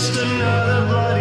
just another bloody.